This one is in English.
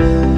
Bye.